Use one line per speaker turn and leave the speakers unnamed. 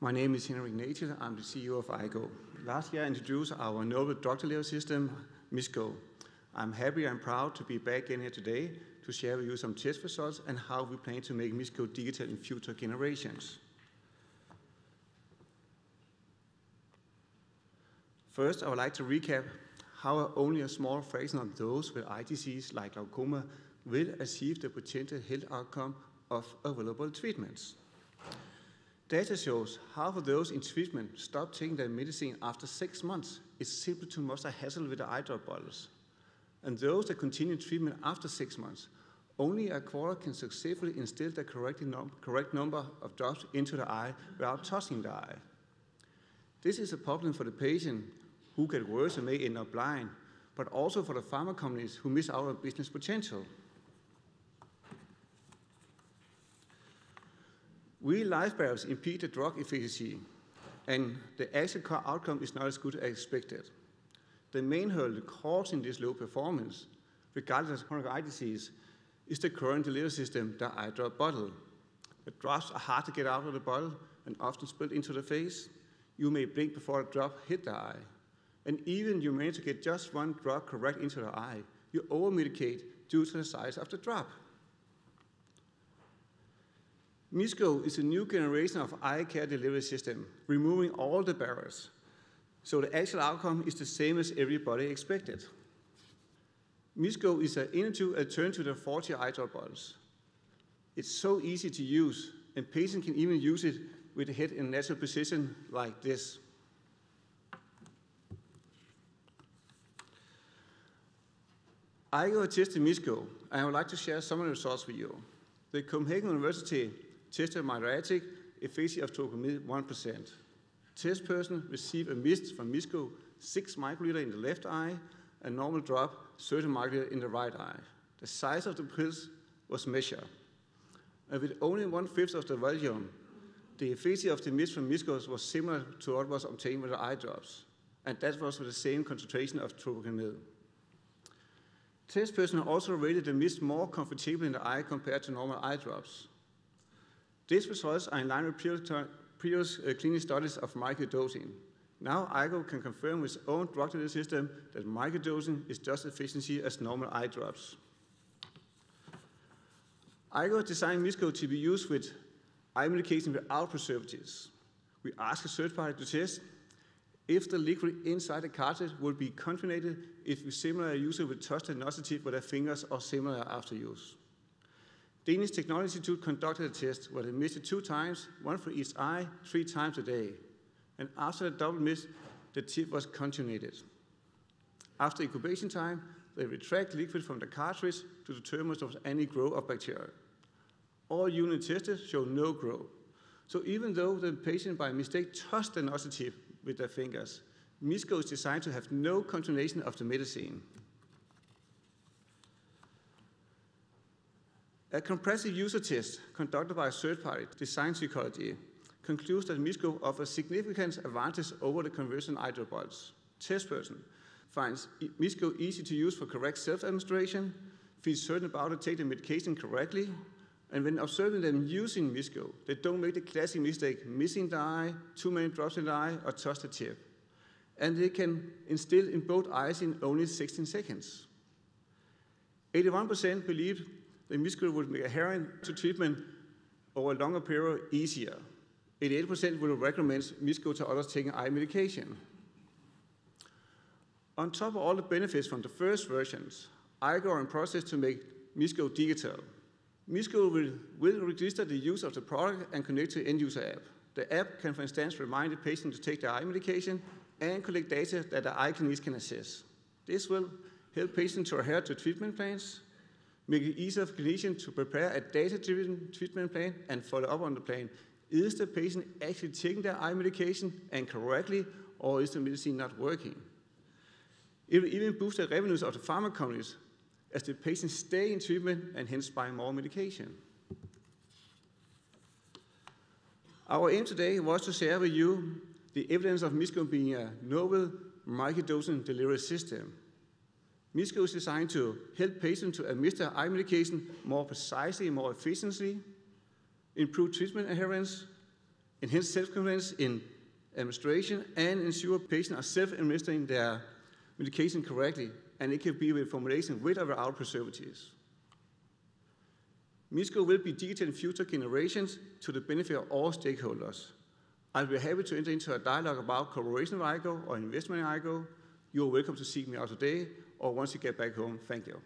My name is Henrik Nagel. I'm the CEO of EYE-Go. Last year, I introduced our novel drug delivery system, MISCO. I'm happy and proud to be back in here today to share with you some test results and how we plan to make MISCO digital in future generations. First, I would like to recap how only a small fraction of those with eye disease like glaucoma will achieve the potential health outcome of available treatments. Data shows half of those in treatment stop taking their medicine after six months. It's simply too much a hassle with the eye drop bottles. And those that continue treatment after six months, only a quarter can successfully instill the correct, num correct number of drops into the eye without touching the eye. This is a problem for the patient who get worse and may end up blind, but also for the pharma companies who miss out on business potential. Real life barriers impede the drug efficacy, and the actual outcome is not as good as expected. The main hurdle causing this low performance, regardless of chronic eye disease, is the current delivery system, the eye drop bottle. The drops are hard to get out of the bottle and often spilled into the face. You may blink before a drop hit the eye. And even you manage to get just one drop correct into the eye, you over-medicate due to the size of the drop. MISCO is a new generation of eye care delivery system, removing all the barriers. So the actual outcome is the same as everybody expected. MISCO is an innovative alternative to the 40 eye drop bottles. It's so easy to use, and patients can even use it with the head in natural position like this. EYE-Go to tested MISCO, and I would like to share some of the results with you. The Copenhagen University tested mydriatic efficacy of tropicamide 1%. Test person received a mist from MISCO 6 microliter in the left eye, a normal drop 30 microliter in the right eye. The size of the pills was measured. And with only one-fifth of the volume, the efficacy of the mist from MISCO was similar to what was obtained with the eye drops. And that was with the same concentration of tropicamide. Test person also rated the mist more comfortable in the eye compared to normal eye drops. These results are in line with previous uh, clinical studies of microdosing. Now EYE-Go can confirm with its own drug delivery system that microdosing is just as efficient as normal eye drops. EYE-Go designed MISCO to be used with eye medication without preservatives. We ask a third party to test if the liquid inside the cartridge would be contaminated if a similar user would touch the nostril with their fingers or similar after use. Danish Technology Institute conducted a test where they missed it two times, one for each eye, three times a day. And after the double miss, the tip was contaminated. After incubation time, they retract liquid from the cartridge to determine if there was any growth of bacteria. All units tested showed no growth. So even though the patient by mistake touched the tip with their fingers, MISCO is designed to have no contamination of the medicine. A comprehensive user test conducted by a third party, Design Psychology, concludes that MISCO offers significant advantage over the drop bottles. Test person finds MISCO easy to use for correct self-administration, feels certain about to take the medication correctly, and when observing them using MISCO, they don't make the classic mistake missing the eye, too many drops in the eye, or touch the tip. And they can instill in both eyes in only 16 seconds. 81% believe the MISCO would make adherence to treatment over a longer period easier. 88% will recommend MISCO to others taking eye medication. On top of all the benefits from the first versions, EYE-Go are in process to make MISCO digital. MISCO will, will register the use of the product and connect to the end-user app. The app can, for instance, remind the patient to take their eye medication and collect data that the eye clinics can assess. This will help patients to adhere to treatment plans, make it easier for clinicians to prepare a data-driven treatment plan and follow up on the plan. Is the patient actually taking their eye medication and correctly, or is the medicine not working? It will even boost the revenues of the pharma companies as the patients stay in treatment and hence buy more medication. Our aim today was to share with you the evidence of MISCO being a novel microdosing delivery system MISCO is designed to help patients to administer eye medication more precisely, more efficiently, improve treatment adherence, enhance self-confidence in administration, and ensure patients are self-administering their medication correctly, and it can be with formulation with or without preservatives. MISCO will be digital in future generations to the benefit of all stakeholders. I'll be happy to enter into a dialogue about cooperation with EYE-Go or investment in EYE-Go. You are welcome to seek me out today or once you get back home. Thank you.